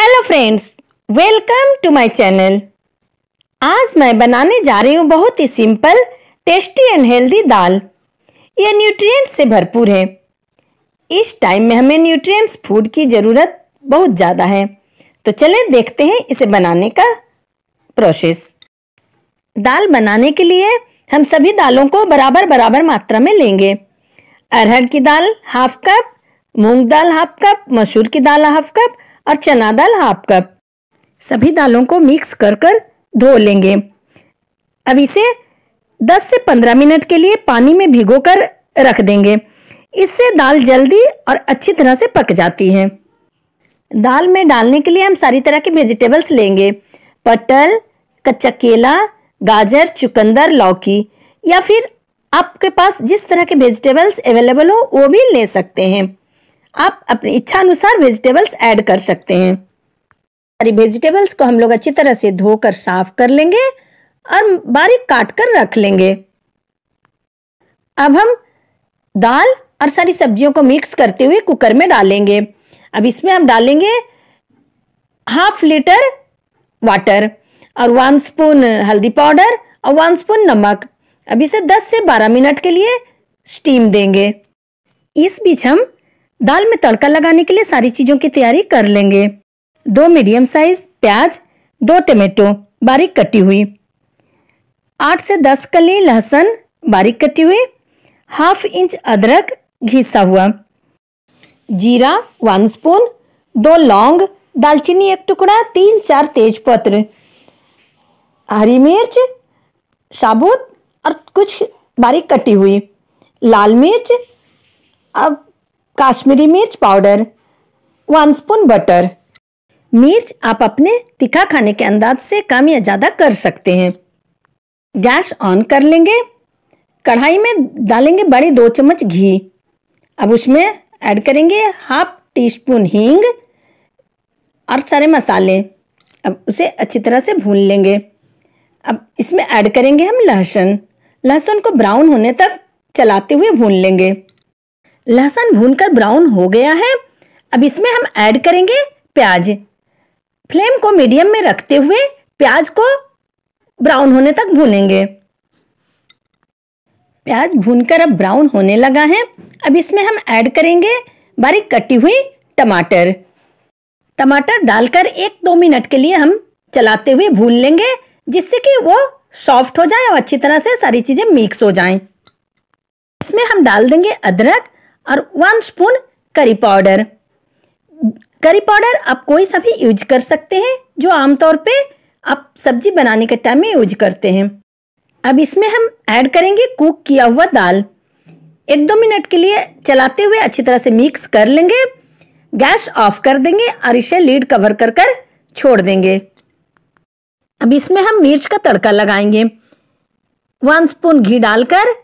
Hello friends welcome to my channel आज मैं बनाने जा रही हूँ बहुत ही सिंपल टेस्टी एंड हेल्दी दाल। यह न्यूट्रिएंट्स से भरपूर है। इस टाइम में हमें न्यूट्रिएंट्स फ़ूड की ज़रूरत बहुत ज़्यादा है। तो चलें देखते हैं इसे बनाने का प्रोसेस दाल बनाने के लिए हम सभी दालों को बराबर बराबर मात्रा में लेंगे। अरहर की दाल हाफ़ कप मूंग दाल हाफ़ कप मसूर की दाल हाफ़ कप और चना दाल हाफ़ कप। सभी दालों को मिक्स कर कर धो लेंगे। अब इसे 10 से 15 मिनट के लिए पानी में भिगोकर रख देंगे। इससे दाल जल्दी और अच्छी तरह से पक जाती है। दाल में डालने के लिए हम सारी तरह के वेजिटेबल्स लेंगे। पटल कच्चा केला गाजर, चुकंदर, लौकी या फिर आपके पास जिस तरह के वेजिटेबल्स अवेलेबल हो, वो भी ले सकते हैं। आप अपनी इच्छा अनुसार वेजिटेबल्स ऐड कर सकते हैं। सारी वेजिटेबल्स को हम लोग अच्छी तरह से धोकर साफ़ कर लेंगे और बारीक काट कर रख लेंगे। अब हम दाल और सारी सब्जियों को मिक्स करते हुए कुकर में डालेंगे। अब इसमें हम डालेंगे हाफ़ लीटर वाटर और वन स्पून हल्दी पाउडर और वन स्पून नमक। अब इसे 10 से 12 मिनट के लिए स्टीम देंगे। इस बीच हम दाल में तड़का लगाने के लिए सारी चीज़ों की तैयारी कर लेंगे। दो मीडियम साइज़ प्याज, दो टमाटो, बारीक कटी हुई। आठ से दस कली लहसुन, बारीक कटी हुई। हाफ़ इंच अदरक घिसा हुआ। जीरा, वन स्पून। दो लौंग, दालचीनी एक टुकड़ा, तीन चार तेज पत्र हरी मिर्च, साबुत और कुछ बारीक कटी हुई। लाल मिर्च, अब काश्मीरी मिर्च पाउडर वन स्पून बटर मिर्च आप अपने तीखा खाने के अंदाज से कम या ज़्यादा कर सकते हैं। गैस ऑन कर लेंगे। कढ़ाई में डालेंगे बड़ी दो चम्मच घी। अब उसमें ऐड करेंगे हाफ़ टी स्पून हींग और सारे मसाले। अब उसे अच्छी तरह से भून लेंगे। अब इसमें ऐड करेंगे हम लहसुन। लहसुन को ब्राउन होने तक चलाते हुए भून लेंगे। लहसुन भूनकर ब्राउन हो गया है। अब इसमें हम ऐड करेंगे प्याज। फ्लेम को मीडियम में रखते हुए प्याज को ब्राउन होने तक भूनेंगे। प्याज भूनकर अब ब्राउन होने लगा है। अब इसमें हम ऐड करेंगे बारीक कटी हुई टमाटर। टमाटर डालकर एक दो मिनट के लिए हम चलाते हुए भून लेंगे, जिससे कि वो सॉफ्ट हो जाए और अच्छी तरह से सारी चीज़ें मिक्स हो जाएँ। इसमें हम डाल देंगे अदरक और one spoon curry powder curry powder आप कोई सा भी यूज़ कर सकते हैं, जो आमतौर पे आप सब्ज़ी बनाने के टाइम में यूज़ करते हैं। अब इसमें हम ऐड करेंगे कुक किया हुआ दाल। एक दो मिनट के लिए चलाते हुए अच्छी तरह से मिक्स कर लेंगे। गैस ऑफ़ कर देंगे और इसे लीड कवर कर कर छोड़ देंगे। अब इसमें हम मिर्च का तड़का लगाएँगे। वन स्पून घी डालकर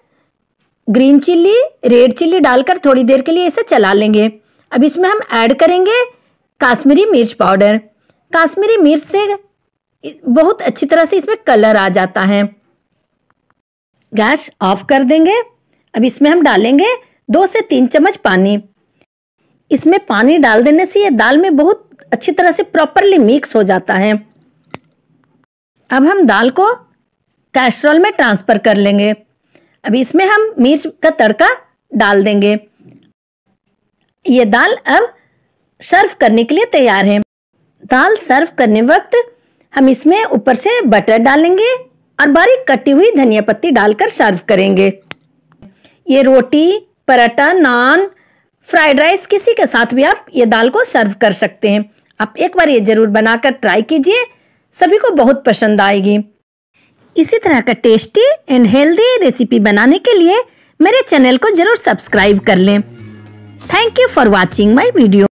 ग्रीन चिल्ली, रेड चिल्ली डालकर थोड़ी देर के लिए इसे चला लेंगे। अब इसमें हम ऐड करेंगे काश्मीरी मिर्च पाउडर। काश्मीरी मिर्च से बहुत अच्छी तरह से इसमें कलर आ जाता है। गैस ऑफ़ कर देंगे। अब इसमें हम डालेंगे दो से तीन चम्मच पानी। इसमें पानी डाल देने से ये दाल में बहुत अच्छी तरह से प्रॉपरली मिक्स हो जाता है। अब हम दाल को कैस्ट्रॉल में ट्रांसफ़र कर लेंगे। अब इसमें हम मिर्च का तड़का डाल देंगे। ये दाल अब सर्व करने के लिए तैयार है। दाल सर्व करने वक्त हम इसमें ऊपर से बटर डालेंगे और बारीक कटी हुई धनिया पत्ती डालकर सर्व करेंगे। ये रोटी, पराठा, नान, फ्राइड राइस किसी के साथ भी आप ये दाल को सर्व कर सकते हैं। आप एक बार ये ज़रूर बनाकर ट्राई कीजिए। सभी को बहुत पसंद आएगी। इसी तरह का टेस्टी एंड हेल्दी रेसिपी बनाने के लिए मेरे चैनल को ज़रूर सब्सक्राइब कर लें। Thank you for watching my video